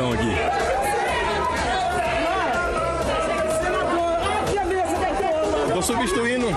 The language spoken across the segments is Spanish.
sabendo. Liga o botão aqui. Tô substituindo.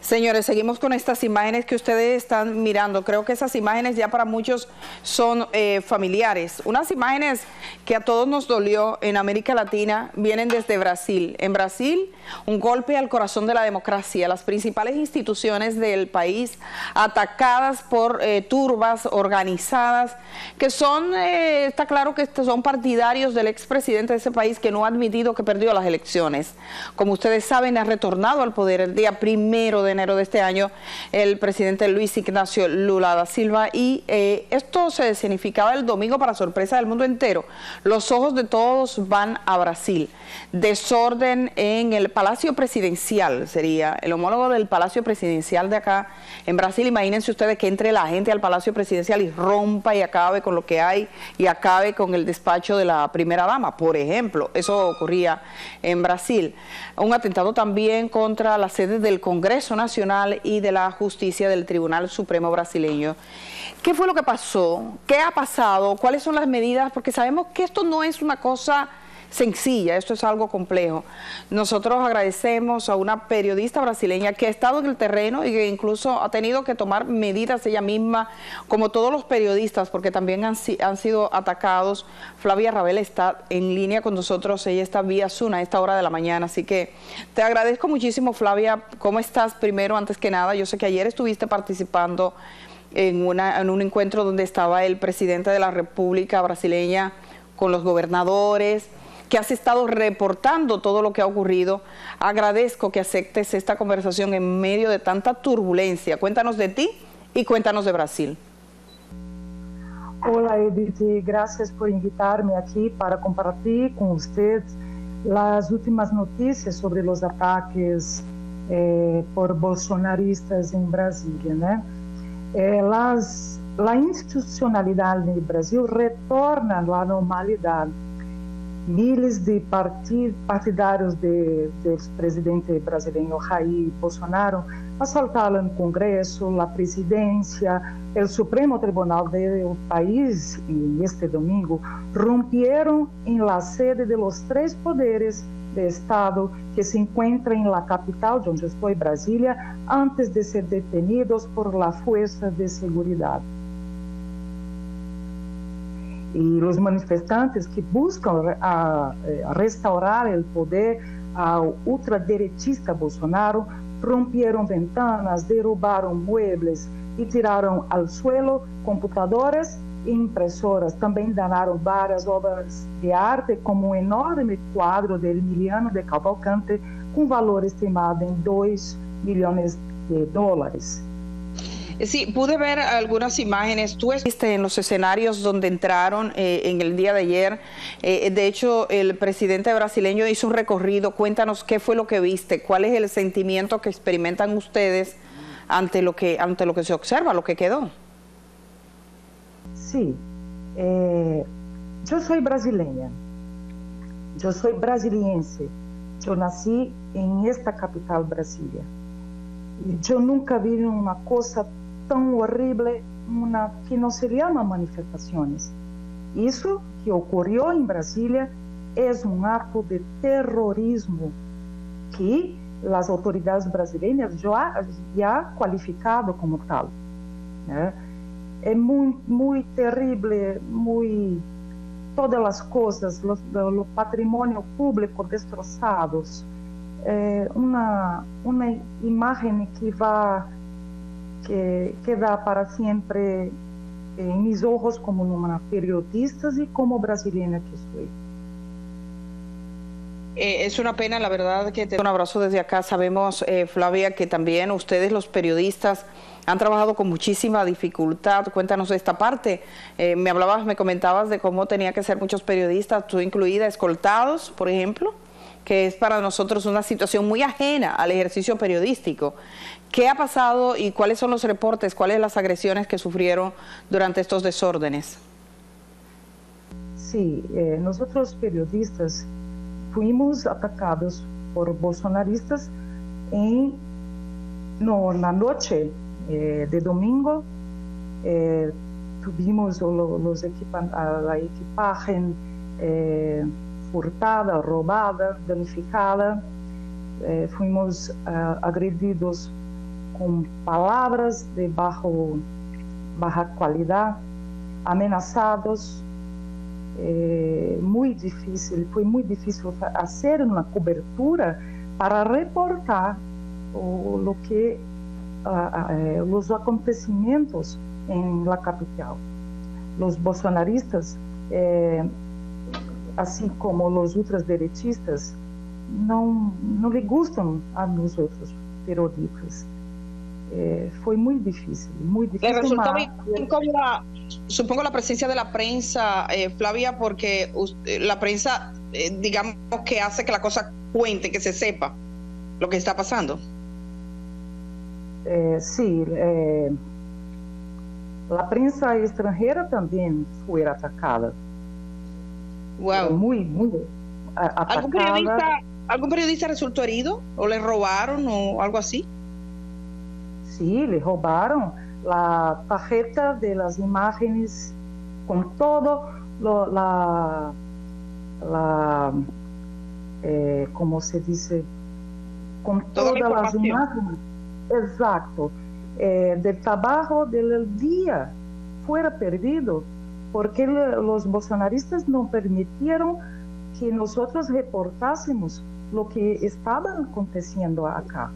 Señores, seguimos con estas imágenes que ustedes están mirando. Creo que esas imágenes ya para muchos son eh, familiares. Unas imágenes que a todos nos dolió en América Latina vienen desde Brasil. En Brasil, un golpe al corazón de la democracia. Las principales instituciones del país atacadas por eh, turbas organizadas que son, eh, está claro que son partidarios del expresidente de ese país que no ha admitido que perdió las elecciones. Como ustedes saben, ha retornado al poder el día primero de enero de este año el presidente Luis Ignacio Lula da Silva y eh, esto se significaba el domingo para sorpresa del mundo entero. Los ojos de todos van a Brasil. Desorden en el Palacio Presidencial sería el homólogo del Palacio Presidencial de acá en Brasil. Imagínense ustedes que entre la gente al Palacio Presidencial y rompa y acabe con lo que hay y acabe con el despacho de la primera dama, por ejemplo. Eso ocurría en Brasil. Un atentado también contra la sede del Congreso Nacional y de la Justicia del Tribunal Supremo brasileño. ¿Qué fue lo que pasó? ¿Qué ha pasado? ¿Cuáles son las medidas? Porque sabemos que esto no es una cosa sencilla, esto es algo complejo. Nosotros agradecemos a una periodista brasileña que ha estado en el terreno y que incluso ha tenido que tomar medidas ella misma, como todos los periodistas, porque también han, sido atacados. Flavia Rabel está en línea con nosotros, ella está vía Zoom a esta hora de la mañana, así que te agradezco muchísimo Flavia, ¿cómo estás primero antes que nada? Yo sé que ayer estuviste participando en, una, en un encuentro donde estaba el presidente de la República Brasileña con los gobernadores, que has estado reportando todo lo que ha ocurrido. Agradezco que aceptes esta conversación en medio de tanta turbulencia. Cuéntanos de ti y cuéntanos de Brasil. Hola Edith, gracias por invitarme aquí para compartir con usted las últimas noticias sobre los ataques eh, por bolsonaristas en Brasilia. Eh, las, la institucionalidad en Brasil retorna a la normalidad miles de partidários de, do presidente brasileiro Jair Bolsonaro assaltaram o Congresso, a presidência, o Supremo Tribunal do país este domingo rompieron em la sede de los três poderes de Estado que se encontra em la capital, de onde estou, Brasília, antes de ser detenidos por la Fuerza de Seguridad. Y los manifestantes que buscan a, a restaurar el poder al ultraderechista Bolsonaro rompieron ventanas, derrubaron muebles y tiraron al suelo computadores e impressoras. Também danaram várias obras de arte, como um enorme quadro de Emiliano de Cavalcante, com valor estimado em 2 milhões de dólares. Sí, pude ver algunas imágenes. Tú estuviste en los escenarios donde entraron eh, en el día de ayer. Eh, de hecho, el presidente brasileño hizo un recorrido. Cuéntanos qué fue lo que viste, cuál es el sentimiento que experimentan ustedes ante lo que, ante lo que se observa, lo que quedó. Sí, eh, yo soy brasileña, yo soy brasiliense. Yo nací en esta capital, Brasilia. Yo nunca vi una cosa tão horrível uma, que não se chama manifestações. Isso que ocorreu em Brasília é um ato de terrorismo que as autoridades brasileiras já, já qualificado como tal. Né? É muito, muito terrível, muito todas as coisas, o patrimônio público destroçados, é uma uma imagem que vai que queda para siempre en mis ojos como una periodista y como brasileña que soy. Eh, es una pena, la verdad, que te un abrazo desde acá. Sabemos, eh, Flavia, que también ustedes, los periodistas, han trabajado con muchísima dificultad. Cuéntanos esta parte. Eh, me hablabas, me comentabas de cómo tenía que ser muchos periodistas, tú incluida, escoltados, por ejemplo, que es para nosotros una situación muy ajena al ejercicio periodístico. ¿Qué ha pasado y cuáles son los reportes, cuáles las agresiones que sufrieron durante estos desórdenes? Sí, eh, nosotros periodistas fuimos atacados por bolsonaristas en no, la noche eh, de domingo. Eh, tuvimos los la equipaje furtada, robada, danificada. fuimos agredidos com palavras de baja qualidade, amenazados. É, muito difícil, foi muito difícil fazer uma cobertura para reportar o, o que uh, os acontecimentos em la capital. Os bolsonaristas, eh, assim como os ultradireitistas, não não lhe gustam a nós outros periodistas. Eh, fue muy difícil, muy difícil. Le resultó más... incómoda, supongo, la presencia de la prensa, eh, Flavia, porque usted, la prensa, eh, digamos, que hace que la cosa cuente, que se sepa lo que está pasando. Eh, sí, eh, la prensa extranjera también fue atacada. Wow. Muy, muy. ¿Algún periodista, ¿Algún periodista resultó herido o le robaron o algo así? Sí, le robaron la tarjeta de las imágenes con todo lo, la, la eh, como se dice, con Toda todas las imágenes. Exacto. Eh, del trabajo del día fuera perdido, porque los bolsonaristas no permitieron que nosotros reportásemos lo que estaba aconteciendo acá.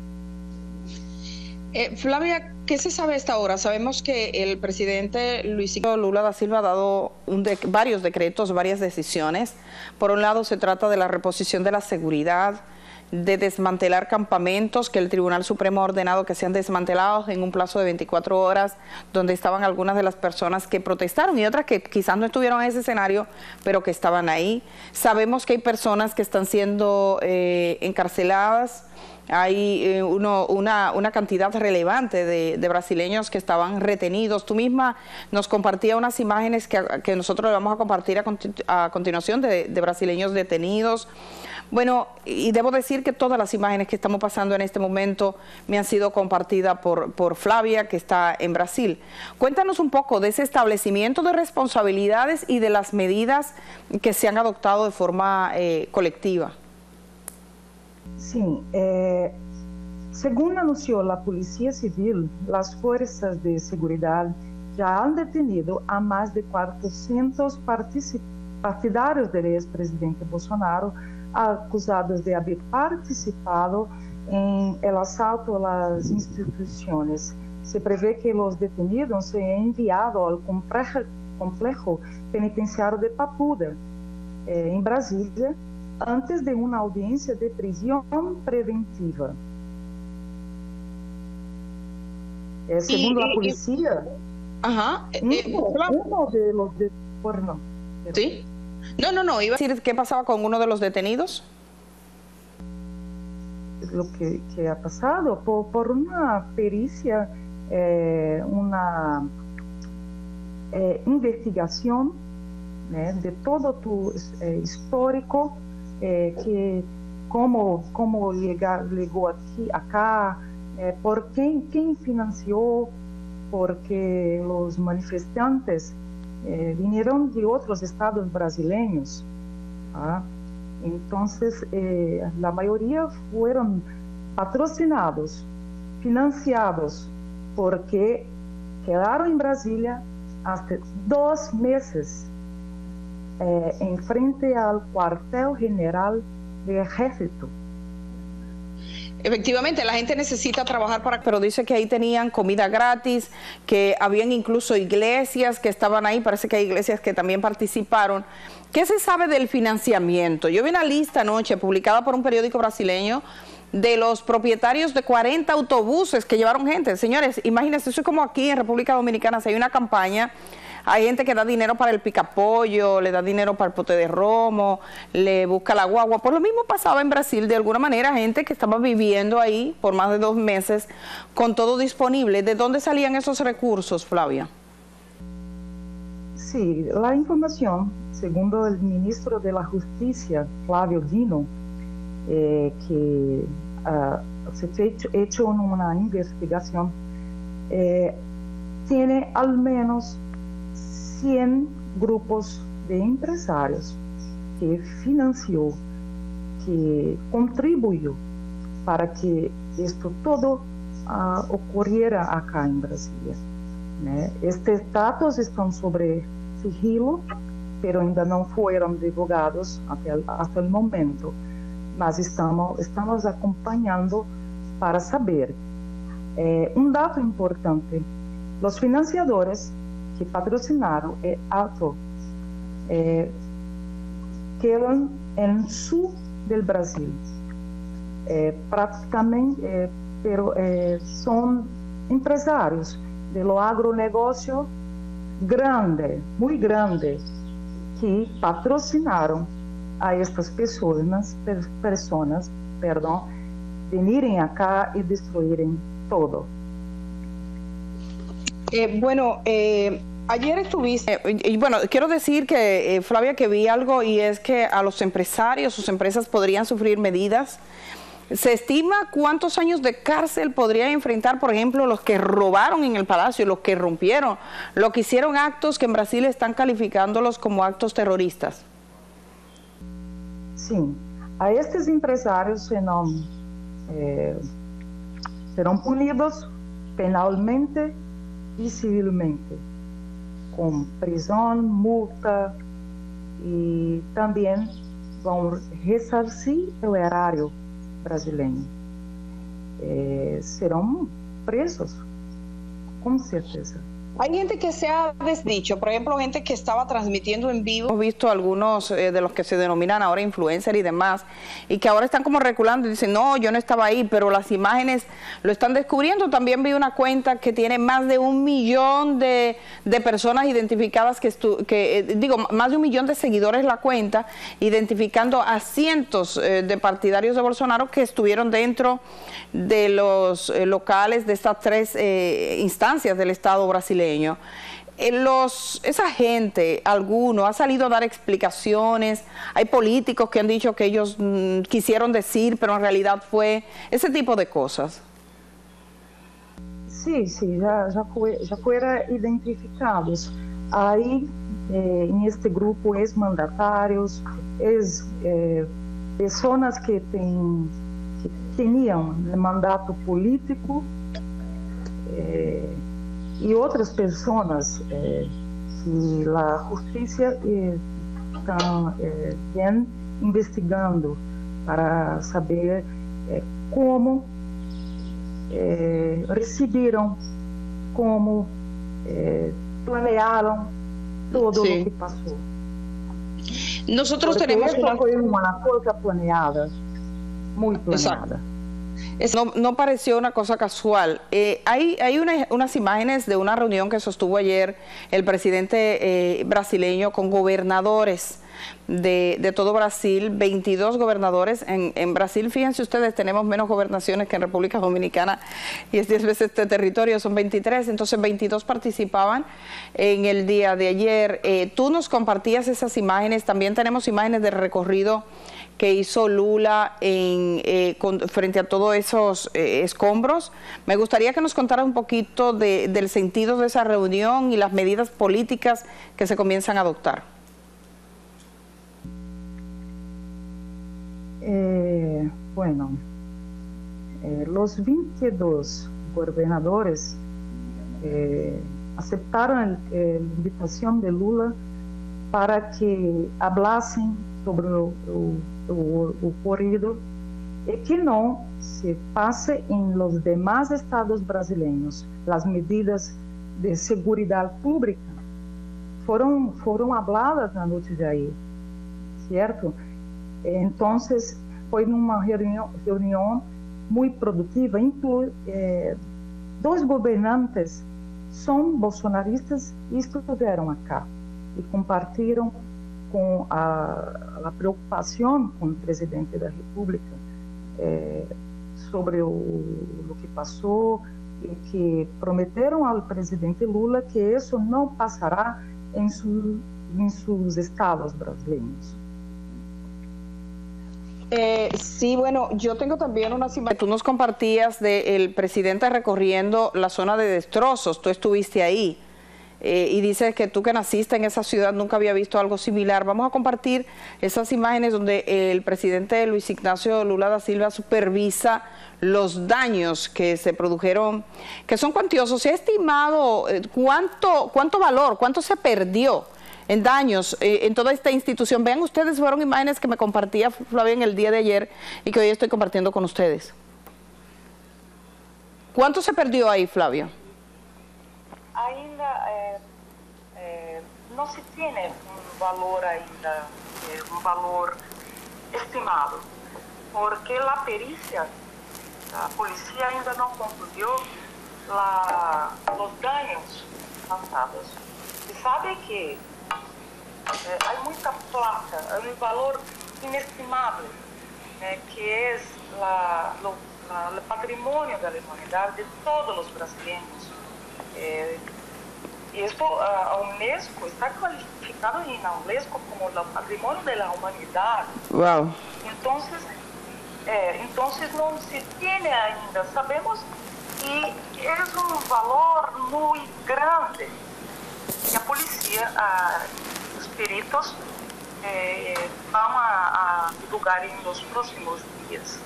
Eh, Flavia, ¿qué se sabe hasta ahora? Sabemos que el presidente Luis Lula da Silva ha dado un de, varios decretos, varias decisiones. Por un lado, se trata de la reposición de la seguridad, de desmantelar campamentos que el Tribunal Supremo ha ordenado que sean desmantelados en un plazo de 24 horas, donde estaban algunas de las personas que protestaron y otras que quizás no estuvieron en ese escenario, pero que estaban ahí. Sabemos que hay personas que están siendo eh, encarceladas hay eh, uno, una, una, cantidad relevante de, brasileños que estaban retenidos. Tú misma nos compartías unas imágenes que, que nosotros le vamos a compartir a, a continuación de, brasileños detenidos. Bueno, y debo decir que todas las imágenes que estamos pasando en este momento me han sido compartidas por, Flavia, que está en Brasil. Cuéntanos un poco de ese establecimiento de responsabilidades y de las medidas que se han adoptado de forma eh, colectiva. Sim, é, segundo anunciou a Polícia Civil, as forças de segurança já han detenido a mais de 400 partidários do ex-presidente Bolsonaro acusados de haver participado em el assalto às instituições. Se prevê que os detenidos sejam enviados ao complexo penitenciário de Papuda, eh, em Brasília, antes de uma audiência de prisão preventiva. É, segundo a polícia, Ajá. um, um de los de, por no. Sí. No, no, no. Iba a decir qué pasaba con uno de los detenidos. Lo que, que ha pasado por, por una pericia, eh, una eh, investigación né, de todo tu eh, histórico que como como ligar, ligou aqui acá, por quem quem financiou, porque os manifestantes é, vieram de outros estados brasileiros, tá? então a maioria foram patrocinados, financiados, porque quedaram em Brasília até dois meses eh, en frente al cuartel general de ejército. Efectivamente, la gente necesita trabajar para... Pero dice que ahí tenían comida gratis, que habían incluso iglesias que estaban ahí, parece que hay iglesias que también participaron. ¿Qué se sabe del financiamiento? Yo vi una lista anoche publicada por un periódico brasileño de los propietarios de 40 autobuses que llevaron gente. Señores, imagínense, eso es como aquí en República Dominicana, si hay una campaña hay gente que da dinero para el picapollo, le da dinero para el pote de romo, le busca la guagua. Por lo mismo pasaba en Brasil, de alguna manera, gente que estaba viviendo ahí por más de dos meses con todo disponible. ¿De dónde salían esos recursos, Flavia? Sí, la información, según el ministro de la Justicia, Flavio Dino, eh, que uh, se ha hecho, hecho, una investigación, eh, tiene al menos 100 grupos de empresarios que financió, que contribuyó para que esto todo uh, ocurriera acá en Brasilia. Né? Estes dados estão sobre sigilo, pero ainda não foram divulgados até, até o momento. Mas estamos, estamos acompanhando para saber. É, um dado importante: os financiadores que patrocinaram é alto é, quedam no sul do Brasil. É, praticamente, é, pero, é, são empresários do agronegócio grande, muito grande, que patrocinaram a estas pessoas, pessoas, perdão, venirem acá e destruírem todo. Eh, bueno, eh, ayer estuviste, y bueno, quiero decir que, eh, Flavia, que vi algo y es que a los empresarios, sus empresas podrían sufrir medidas ¿Se estima cuántos años de cárcel podrían enfrentar, por ejemplo, los que robaron en el palacio, los que rompieron, los que hicieron actos que en Brasil están calificándolos como actos terroristas? Sí, a estos empresarios serán, eh, serán punidos penalmente y civilmente, con prisión, multa y también van a resarcir el erario brasileño. Eh, serão presos, com certeza. Hay gente que se ha desdicho, por ejemplo, gente que estaba transmitiendo en vivo. Hemos visto algunos eh, de los que se denominan ahora influencer y demás, y que ahora están como reculando y dicen, no, yo no estaba ahí, pero las imágenes lo están descubriendo. También vi una cuenta que tiene más de un millón de, personas identificadas, que, que eh, digo, más de un millón de seguidores la cuenta, identificando a cientos eh, de partidarios de Bolsonaro que estuvieron dentro de los locales de estas tres instancias del Estado brasileño. Eh, los, esa gente, alguno, ha salido a dar explicaciones, hay políticos que han dicho que ellos mm, quisieron decir, pero en realidad fue ese tipo de cosas. Sí, sí, ya, fueron identificados. Hay eh, en este grupo ex-mandatarios, ex, eh, que, ten, que tenían mandato político, eh, e outras pessoas eh, que a justiça está eh, eh investigando para saber eh, como eh, receberam, como planearam todo o que passou. Nós temos uma... foi uma coisa planeada, muito planeada. No, pareció una cosa casual. Eh, hay unas imágenes de una reunión que sostuvo ayer el presidente eh, brasileño con gobernadores de, todo Brasil, 22 gobernadores. En, en, Brasil, fíjense ustedes, tenemos menos gobernaciones que en República Dominicana y es 10 veces este territorio, son 23, entonces 22 participaban en el día de ayer. Eh, tú nos compartías esas imágenes, también tenemos imágenes del recorrido que hizo Lula en, eh, frente a todos esos eh, escombros. Me gustaría que nos contara un poquito del sentido de esa reunión y las medidas políticas que se comienzan a adoptar. Eh, bueno, los 22 gobernadores aceptaron la invitación de Lula para que hablasen sobre o, o, o ocorrido e que não se passe em los demais estados brasileiros. As medidas de segurança pública foram foram habladas na noite de aí, certo? Então, foi numa reunião, reunião muito produtiva, inclui eh, dois governantes são bolsonaristas e estiveram acá e compartilham com a, a preocupação com o presidente da República é, sobre o, que passou e que prometeram ao presidente Lula que isso não passará em, su, em seus estados brasileiros. Eh, sí, bueno, yo tengo también una imagen. Tú nos compartías del presidente recorriendo la zona de destrozos, tú estuviste ahí. Eh, y dices que tú que naciste en esa ciudad nunca había visto algo similar. Vamos a compartir esas imágenes donde el presidente Luis Ignacio Lula da Silva supervisa los daños que se produjeron, que son cuantiosos. ¿Se ha estimado eh, cuánto, cuánto valor, cuánto se perdió en daños eh, en toda esta institución? Vean ustedes, fueron imágenes que me compartía Flavia en el día de ayer y que hoy estoy compartiendo con ustedes. ¿Cuánto se perdió ahí, Flavio? Não se tem um valor ainda, é, um valor estimado, porque a perícia, a polícia ainda não concluiu la, os danos passados. Se sabe que é, há muita plata, há um valor inestimável, né, que é o patrimônio da humanidade de todos os brasileiros. Eh, y esto a uh, UNESCO está calificado en la UNESCO como el patrimonio de la humanidad. Wow. Entonces, eh, entonces no se tiene ainda, sabemos que es un valor muy grande. Y la policía, uh, los peritos, eh, van a, a divulgar en los próximos días.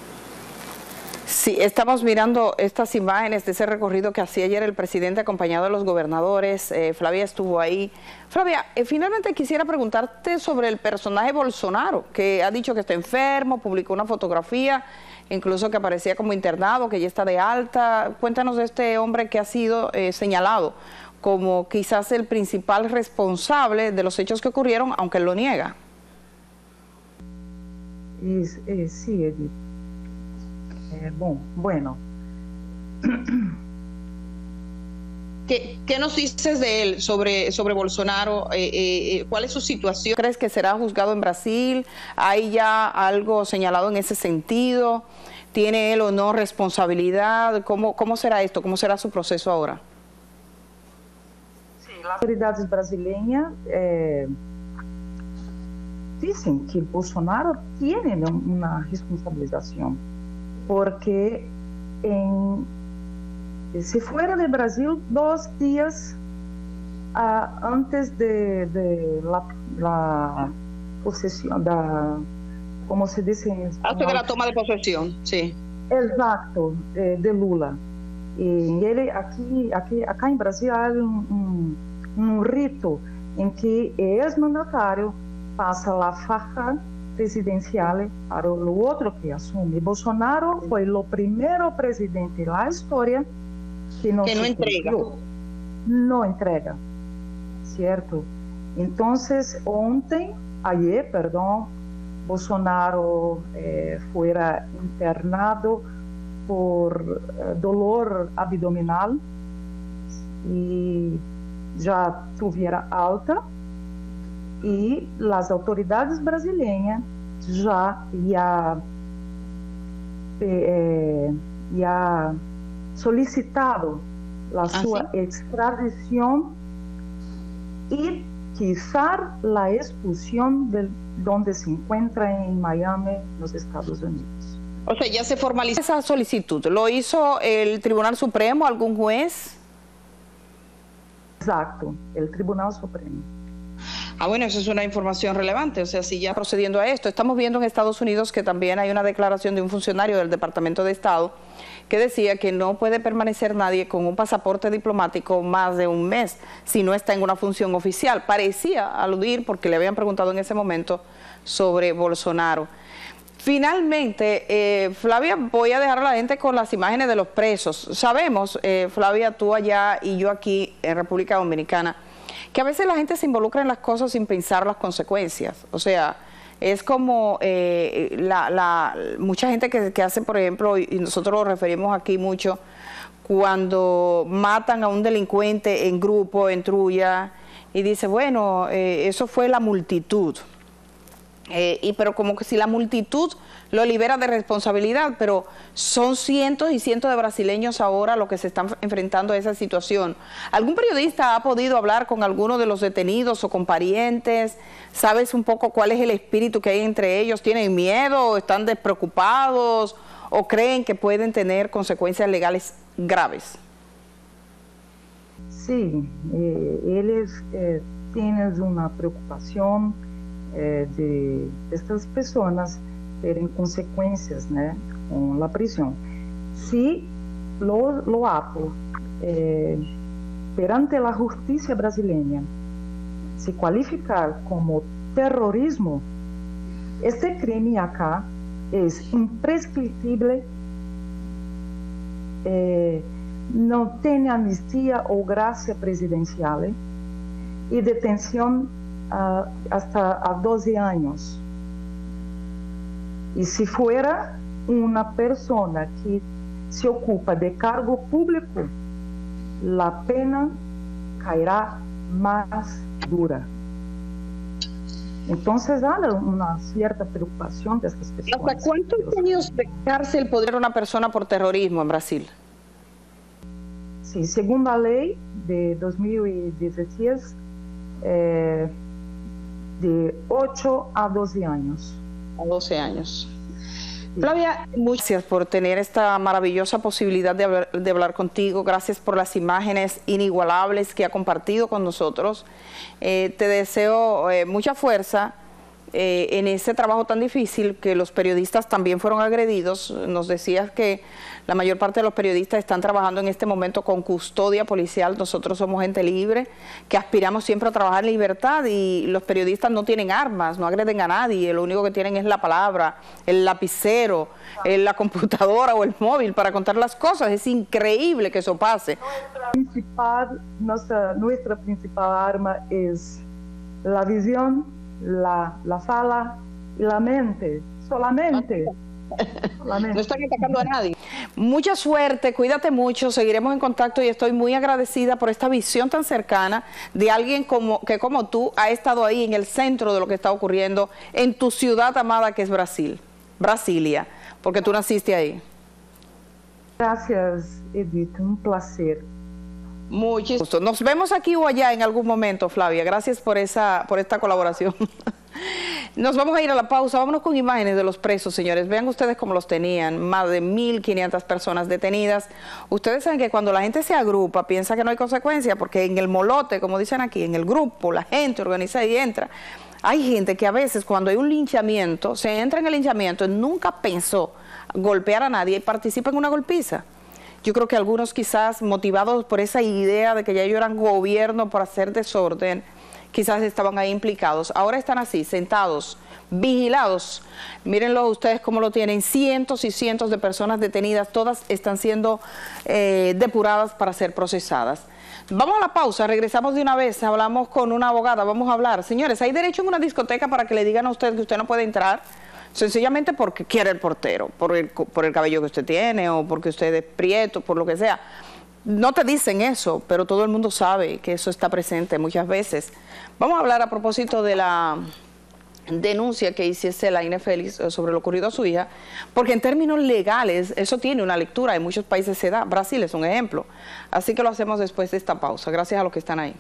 Sí, estamos mirando estas imágenes de ese recorrido que hacía ayer el presidente acompañado de los gobernadores. Eh, Flavia estuvo ahí. Flavia, eh, finalmente quisiera preguntarte sobre el personaje Bolsonaro, que ha dicho que está enfermo, publicó una fotografía, incluso que aparecía como internado, que ya está de alta. Cuéntanos de este hombre que ha sido eh, señalado como quizás el principal responsable de los hechos que ocurrieron, aunque él lo niega. sí, Edith. Eh, bueno. ¿Qué, ¿Qué, nos dices de él sobre, sobre Bolsonaro? Eh, eh, eh, ¿Cuál es su situación? ¿Crees que será juzgado en Brasil? ¿Hay ya algo señalado en ese sentido? ¿Tiene él o no responsabilidad? ¿Cómo, cómo será esto? ¿Cómo será su proceso ahora? Sí, las autoridades brasileñas eh, dicen que Bolsonaro tiene una responsabilización porque em, se fuera de Brasil dos dias antes de, de la, la, posesión, da, como se dice en español? Antes de la toma de posesión, sí. Exato, de, de Lula. E ele aqui, aqui, acá em Brasil há um, um, um rito em que o ex-mandatário passa a faja presidenciales para lo otro que asume. Bolsonaro fue el primer presidente en la historia que no, que no entrega. No entrega, ¿cierto? Entonces, ontem, ayer, perdón, Bolsonaro eh, fuera internado por eh, dolor abdominal y ya tuviera alta e as autoridades brasileiras já já eh, já solicitado a sua ah, extradição e quizá a expulsão de onde se encontra em Miami, nos Estados Unidos. O sea, ya se formalizó esa solicitud. ¿Lo hizo el Tribunal Supremo, algún juez? Exacto, el Tribunal Supremo. Ah, bueno, eso es una información relevante. O sea, si ya procediendo a esto, estamos viendo en Estados Unidos que también hay una declaración de un funcionario del Departamento de Estado que decía que no puede permanecer nadie con un pasaporte diplomático más de un mes si no está en una función oficial. Parecía aludir, porque le habían preguntado en ese momento, sobre Bolsonaro. Finalmente, eh, Flavia, voy a dejar a la gente con las imágenes de los presos. Sabemos, eh, Flavia, tú allá y yo aquí en República Dominicana, que a veces la gente se involucra en las cosas sin pensar las consecuencias. O sea, es como eh, la, mucha gente que, hace, por ejemplo, y nosotros lo referimos aquí mucho, cuando matan a un delincuente en grupo, en trulla, y dice, bueno, eh, eso fue la multitud. Eh, y pero como que si la multitud lo libera de responsabilidad, pero son cientos y cientos de brasileños ahora los que se están enfrentando a esa situación. ¿Algún periodista ha podido hablar con alguno de los detenidos o con parientes? ¿Sabes un poco cuál es el espíritu que hay entre ellos? ¿Tienen miedo? ¿Están despreocupados? ¿O creen que pueden tener consecuencias legales graves? Sí, eh, ellos eh, tienen una preocupación eh, de estas personas terem consequências né, com a prisão. Se lo, lo eh, perante a justiça brasileira se qualificar como terrorismo, este crime acá é imprescritível, não tem anistia ou graça presidencial e detenção uh, hasta a 12 anos. E se fuera uma pessoa que se ocupa de cargo público, a pena cairá mais dura. Então, há uma certa preocupação dessas pessoas. ¿Hasta quantos anos de cárcel poderia uma pessoa por terrorismo em Brasil? Sim, segundo a lei de 2016, é de 8 a 12 anos. A 12 años. Flavia, muchas gracias por tener esta maravillosa posibilidad de hablar, de hablar, contigo. Gracias por las imágenes inigualables que ha compartido con nosotros. Eh, te deseo eh, mucha fuerza eh, en ese trabajo tan difícil que los periodistas también fueron agredidos. Nos decías que la mayor parte de los periodistas están trabajando en este momento con custodia policial. Nosotros somos gente libre, que aspiramos siempre a trabajar en libertad y los periodistas no tienen armas, no agreden a nadie. Lo único que tienen es la palabra, el lapicero, la computadora o el móvil para contar las cosas. Es increíble que eso pase. Nuestra principal, nuestra, nuestra principal arma es la visión la, la sala y la mente, solamente. No están atacando a nadie. Mucha suerte, cuídate mucho, seguiremos en contacto y estoy muy agradecida por esta visión tan cercana de alguien como, que como tú ha estado ahí en el centro de lo que está ocurriendo en tu ciudad amada que es Brasil, Brasilia, porque tú naciste ahí. Gracias, Edith, un placer. Muchísimo gusto. Nos vemos aquí o allá en algún momento, Flavia. Gracias por, esa, por esta colaboración. Nos vamos a ir a la pausa. Vámonos con imágenes de los presos, señores. Vean ustedes cómo los tenían. Más de 1.500 personas detenidas. Ustedes saben que cuando la gente se agrupa, piensa que no hay consecuencia, porque en el molote, como dicen aquí, en el grupo, la gente organiza y entra. Hay gente que a veces cuando hay un linchamiento, se entra en el linchamiento nunca pensó golpear a nadie y participa en una golpiza. Yo creo que algunos quizás motivados por esa idea de que ya ellos eran gobierno por hacer desorden, quizás estaban ahí implicados. Ahora están así, sentados, vigilados. Mírenlo ustedes cómo lo tienen, cientos y cientos de personas detenidas, todas están siendo eh, depuradas para ser procesadas. Vamos a la pausa, regresamos de una vez, hablamos con una abogada, vamos a hablar. Señores, ¿hay derecho en una discoteca para que le digan a usted que usted no puede entrar? Sencillamente porque quiere el portero, por el, por el cabello que usted tiene o porque usted es prieto, por lo que sea. No te dicen eso, pero todo el mundo sabe que eso está presente muchas veces. Vamos a hablar a propósito de la denuncia que hiciese la Félix eh, sobre lo ocurrido a su hija, porque en términos legales eso tiene una lectura, en muchos países se da, Brasil es un ejemplo. Así que lo hacemos después de esta pausa. Gracias a los que están ahí.